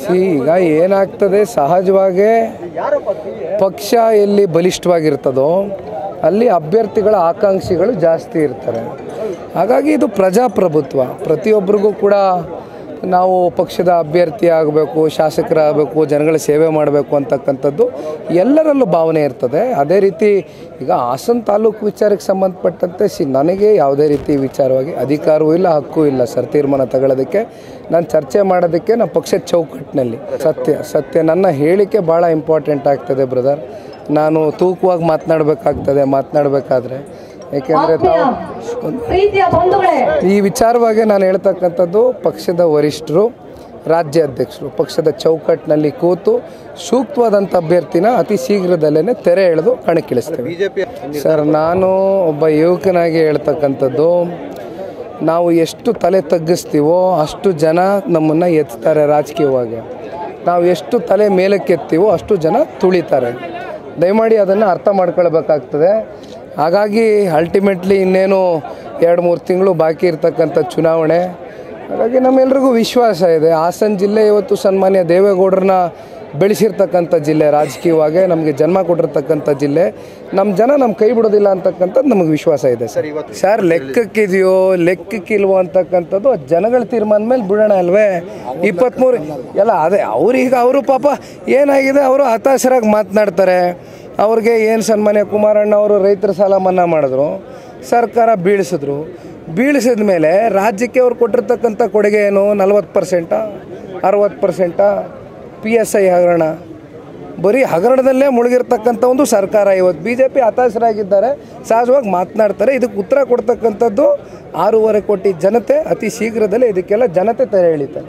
C, ಈಗ ಏನಾಗ್ತದೆ? ಸಹಜವಾಗೇ ಪಕ್ಷ ಎಲ್ಲಿ ಬಲಿಷ್ಠವಾಗಿರ್ತದೋ, ಅಲ್ಲಿ ಅಭ್ಯರ್ಥಿಗಳ ಆಕಾಂಕ್ಷಿಗಳು ಜಾಸ್ತಿ ಇರ್ತಾರೆ. ಹಾಗಾಗಿ ಇದು ಪ್ರಜಾಪ್ರಭುತ್ವ. ಪ್ರತಿಯೊಬ್ಬರಿಗೂ ಕೂಡ ನಾವು ಪಕ್ಷದ ಅಭ್ಯರ್ಥಿ ಆಗಬೇಕು, ಶಾಸಕರಾಗಬೇಕು, ಜನಗಳ ಸೇವೆ ಮಾಡಬೇಕು ಅಂತಕ್ಕಂಥದ್ದು ಎಲ್ಲರಲ್ಲೂ ಭಾವನೆ ಇರ್ತದೆ. ಅದೇ ರೀತಿ ಈಗ ಹಾಸನ ತಾಲೂಕು ವಿಚಾರಕ್ಕೆ ಸಂಬಂಧಪಟ್ಟಂತೆ ಸಿ, ನನಗೆ ಯಾವುದೇ ರೀತಿ ವಿಚಾರವಾಗಿ ಅಧಿಕಾರವೂ ಇಲ್ಲ, ಹಕ್ಕೂ ಇಲ್ಲ ಸರ್, ತೀರ್ಮಾನ ತಗೊಳ್ಳೋದಕ್ಕೆ. ನಾನು ಚರ್ಚೆ ಮಾಡೋದಕ್ಕೆ ನಮ್ಮ ಪಕ್ಷದ ಚೌಕಟ್ಟಿನಲ್ಲಿ. ಸತ್ಯ ಸತ್ಯ, ನನ್ನ ಹೇಳಿಕೆ ಭಾಳ ಇಂಪಾರ್ಟೆಂಟ್ ಆಗ್ತದೆ ಬ್ರದರ್ ನಾನು ತೂಕವಾಗಿ ಮಾತನಾಡಬೇಕಾಗ್ತದೆ, ಮಾತನಾಡಬೇಕಾದ್ರೆ. ಏಕೆಂದರೆ ತಾವು ಪ್ರೀತಿಯ ಬಂಧುಗಳೇ. ಈ ವಿಚಾರವಾಗಿ ನಾನು ಹೇಳ್ತಕ್ಕಂಥದ್ದು ಪಕ್ಷದ ವರಿಷ್ಠರು ರಾಜ್ಯ ಅಧ್ಯಕ್ಷರು ಪಕ್ಷದ ಚೌಕಟ್ಟಿನಲ್ಲಿ ಕೂತು ಸೂಕ್ತವಾದಂಥ ಅಭ್ಯರ್ಥಿನ ಅತಿ ಶೀಘ್ರದಲ್ಲೇ ತೆರೆ ಎಳೆದು ಕಣಕ್ಕಿಳಿಸ್ತೇವೆ. ಸರ್ ನಾನು ಒಬ್ಬ ಯುವಕನಾಗಿ ಹೇಳ್ತಕ್ಕಂಥದ್ದು ನಾವು ಎಷ್ಟು ತಲೆ ತಗ್ಗಿಸ್ತೀವೋ ಅಷ್ಟು ಜನ ನಮ್ಮನ್ನು ಎತ್ತಾರೆ ರಾಜಕೀಯವಾಗಿ. ನಾವು ಎಷ್ಟು ತಲೆ ಮೇಲಕ್ಕೆತ್ತೀವೋ ಅಷ್ಟು ಜನ ತುಳಿತಾರೆ. ದಯಮಾಡಿ ಅದನ್ನು ಅರ್ಥ ಮಾಡ್ಕೊಳ್ಬೇಕಾಗ್ತದೆ. ಹಾಗಾಗಿ ಅಲ್ಟಿಮೇಟ್ಲಿ ಇನ್ನೇನು ಎರಡು ಮೂರು ತಿಂಗಳು ಬಾಕಿ ಇರತಕ್ಕಂಥ ಚುನಾವಣೆ. ಹಾಗಾಗಿ ನಮ್ಮೆಲ್ರಿಗೂ ವಿಶ್ವಾಸ ಇದೆ. ಹಾಸನ ಜಿಲ್ಲೆ ಇವತ್ತು ಸನ್ಮಾನ್ಯ ದೇವೇಗೌಡರನ್ನ ಬೆಳೆಸಿರ್ತಕ್ಕಂಥ ಜಿಲ್ಲೆ ರಾಜಕೀಯವಾಗಿ ನಮಗೆ ಜನ್ಮ ಕೊಟ್ಟಿರ್ತಕ್ಕಂಥ ಜಿಲ್ಲೆ. ನಮ್ಮ ಜನ ನಮ್ಮ ಕೈ ಬಿಡೋದಿಲ್ಲ ಅಂತಕ್ಕಂಥದ್ದು ನಮಗೆ ವಿಶ್ವಾಸ ಇದೆ ಸರ್. ಸರ್ ಲೆಕ್ಕಕ್ಕಿದೆಯೋ ಲೆಕ್ಕಕ್ಕಿಲ್ವೋ ಅಂತಕ್ಕಂಥದ್ದು ಜನಗಳ ತೀರ್ಮಾನ ಮೇಲೆ ಬಿಡೋಣ ಅಲ್ವೇ? ಇಪ್ಪತ್ತ್ಮೂರು ಎಲ್ಲ ಅದೇ ಅವ್ರೀಗ ಅವರು ಪಾಪ ಏನಾಗಿದೆ ಅವರು ಹತಾಶರಾಗಿ ಮಾತನಾಡ್ತಾರೆ. ಅವ್ರಿಗೆ ಏನು ಸನ್ಮಾನ್ಯ ಕುಮಾರಣ್ಣ ಅವರು ರೈತರ ಸಾಲ ಮನ್ನಾ ಮಾಡಿದ್ರು, ಸರ್ಕಾರ ಬೀಳಿಸಿದ್ರು. ಬೀಳಿಸಿದ ಮೇಲೆ ರಾಜ್ಯಕ್ಕೆ ಅವ್ರು ಕೊಟ್ಟಿರ್ತಕ್ಕಂಥ ಕೊಡುಗೆ ಏನು? ನಲ್ವತ್ತು ಪರ್ಸೆಂಟ ಅರವತ್ತು ಪರ್ಸೆಂಟ ಪಿ ಎಸ್ ಐ ಹಗರಣ. ಬರೀ ಹಗರಣದಲ್ಲೇ ಮುಳುಗಿರ್ತಕ್ಕಂಥ ಒಂದು ಸರ್ಕಾರ ಇವತ್ತು. ಬಿ ಜೆ ಪಿ ಹತಾಶರಾಗಿದ್ದಾರೆ, ಸಹಜವಾಗಿ ಮಾತನಾಡ್ತಾರೆ. ಇದಕ್ಕೆ ಉತ್ತರ ಕೊಡ್ತಕ್ಕಂಥದ್ದು ಆರೂವರೆ ಕೋಟಿ ಜನತೆ, ಅತಿ ಶೀಘ್ರದಲ್ಲೇ ಇದಕ್ಕೆಲ್ಲ ಜನತೆ ತೆರೆ ಎಳಿತಾರೆ.